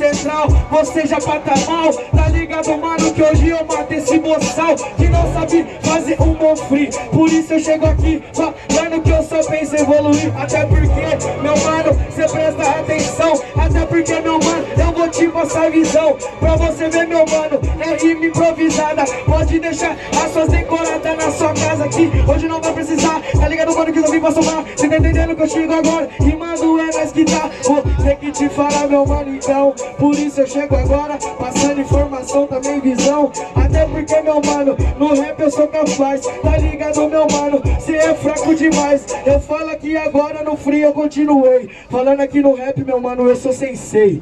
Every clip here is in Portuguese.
central, você já pata mal. Tá ligado, mano, que hoje eu mato esse moçal. Que não sabe fazer um bom free. Por isso eu chego aqui que eu só penso evoluir Até porque, meu mano, cê presta atenção Até porque, meu mano, eu vou te passar visão. Pra você ver, meu mano, é rima improvisada Pode deixar as suas decoradas na sua aqui. Hoje não vai precisar, tá ligado, mano, que eu vim pra somar Cê tá entendendo que eu chego agora, rimando é nós que tá. Vou ter que te falar, meu mano, então Por isso eu chego agora, passando informação, também visão. Até porque, meu mano, no rap eu sou capaz. Tá ligado, meu mano, cê é fraco demais. Eu falo aqui agora, no free eu continuei. Falando aqui no rap, meu mano, eu sou sensei. Cê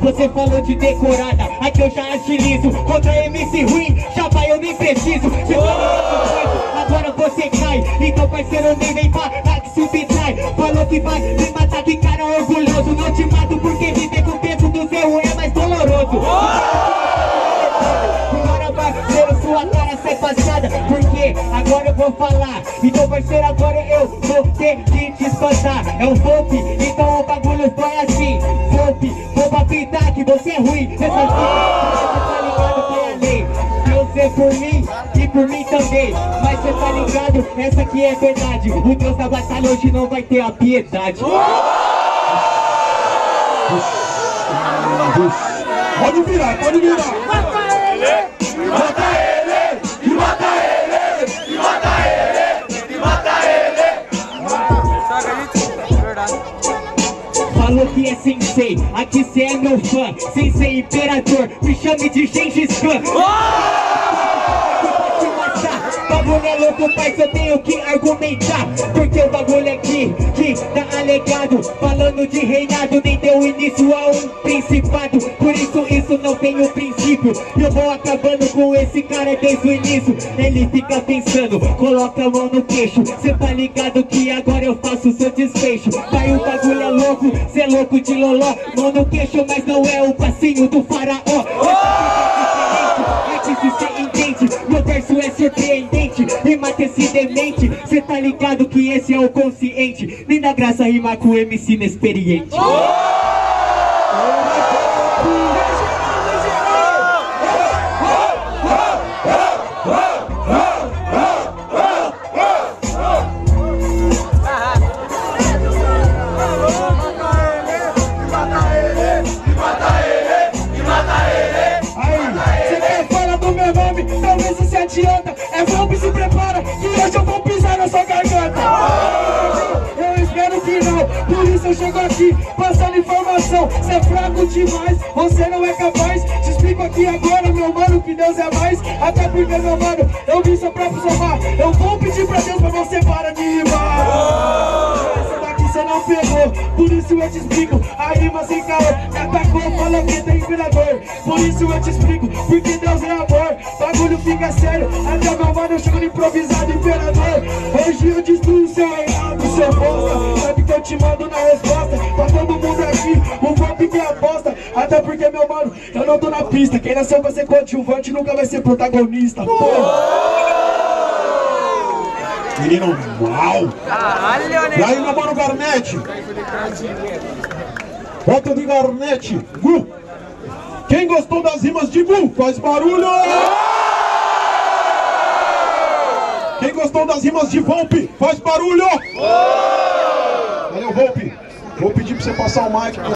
Você falou de decorada, aqui eu já agilizo. Contra MC ruim, chapa eu nem preciso. Você falou agora você cai. Então parceiro nem vem pra que subtrai. Falou que vai vou falar. Então parceiro, agora eu vou ter que te espantar É um golpe, então o bagulho foi assim. Golpe, vou pra pintar que você é ruim. Essas você tá ligado que é lei. Eu sei por mim e por mim também. Mas cê tá ligado, essa aqui é verdade. O Deus da batalha hoje não vai ter a piedade. Pode virar, pode virar. Mata ele! Falou que é sensei, aqui cê é meu fã. Sensei imperador, me chame de Gengis Khan Bagulho é louco, mas eu tenho que argumentar. Porque o bagulho aqui, que tá alegado. Falando de reinado, nem deu início a um principado. Por isso, isso não tem um princípio. Eu vou acabando com esse cara desde o início. Ele fica pensando, coloca a mão no queixo. Cê tá ligado que agora eu faço seu desfecho. Vai o bagulho é louco, cê é louco de loló. Mão no queixo, mas não é o passinho do faraó. Antes de cê entende, meu verso é surpreendente Mata esse demente, cê tá ligado que esse é o consciente. Nem dá graça rimar com o MC inexperiente. Aí, você aqui Passando informação, você é fraco demais Você não é capaz, te explico aqui agora Meu mano, que Deus é mais. Até porque, meu mano, eu vim só pra somar Eu vou pedir pra Deus pra você parar de rimar. Essa daqui você não pegou, por isso eu te explico. A rima sem caô, me atacou, falou que tem imperador Por isso eu te explico, porque Deus é amor. Bagulho fica sério, até meu mano eu chego no improvisado imperador. Hoje eu destruo seu reinado, seu bosta. Sabe que eu te mando na resposta Pra todo mundo aqui, o golpe que aposta Até porque meu mano, eu não tô na pista Quem nasceu pra ser coadjuvante nunca vai ser protagonista Porra. Menino mal. E aí, meu mano Garnete? Bota de Garnete. Gu. Quem gostou das rimas de Gu, faz barulho. Quem gostou das rimas de Volpe, faz barulho. Valeu, Volpe. Vou pedir pra você passar o mic.